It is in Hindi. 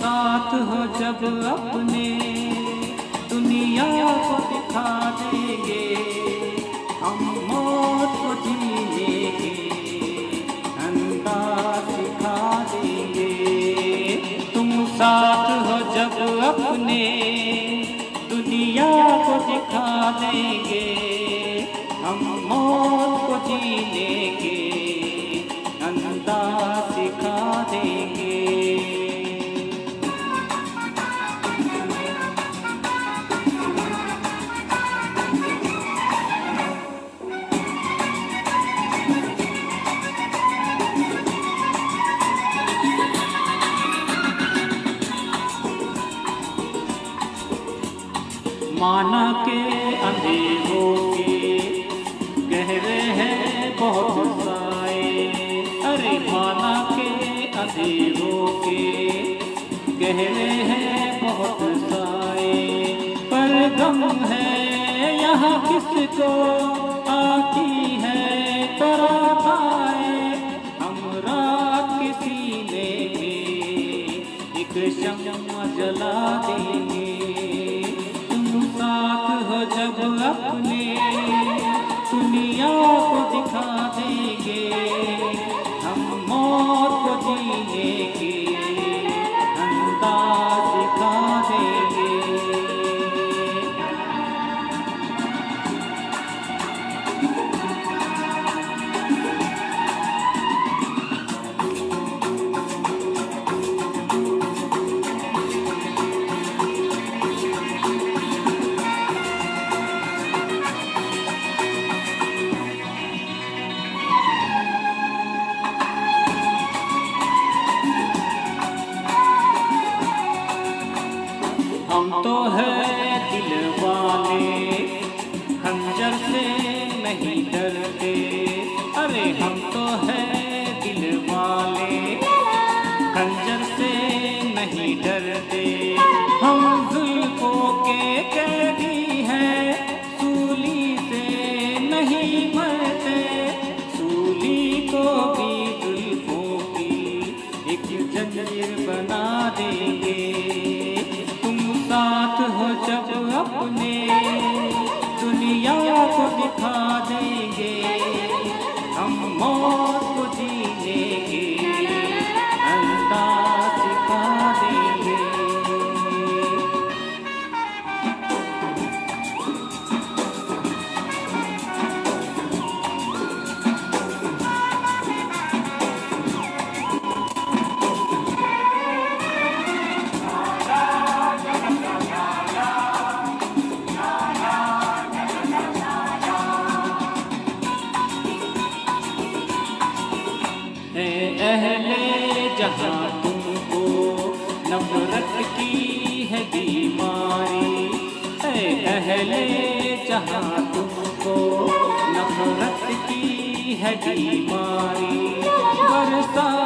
साथ हो जब अपने दुनिया को दिखा दुनिया को दिखा देंगे। माना के अंधेरों के गहरे हैं बहुत साए। अरे माना के अंधेरों के गहरे हैं बहुत साए। पर गम है यहाँ किसको आती है तराताए हम रात किसी ने एक शम्मा जला देंगे जब अपने दुनिया को दिखा देंगे। है दिल वाले। खंजर से नहीं डरते। अरे हम तो है दिल वाले। खंजर से नहीं डरते। हम जुल्फों के कैदी हैं। सूली से नहीं मरते। सूली को भी जुल्फों की एक जंजीर बना देंगे। जहाँ तुमको नफरत की है बीमारी। है अहले जहाँ तुमको नफरत की है बीमारी। बरसाया